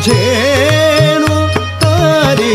ಝೇನು ತಾರಿ